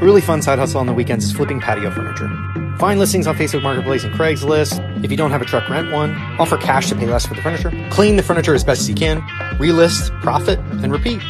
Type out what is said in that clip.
A really fun side hustle on the weekends is flipping patio furniture. Find listings on Facebook Marketplace and Craigslist. If you don't have a truck, rent one. Offer cash to pay less for the furniture. Clean the furniture as best as you can. Relist, profit, and repeat.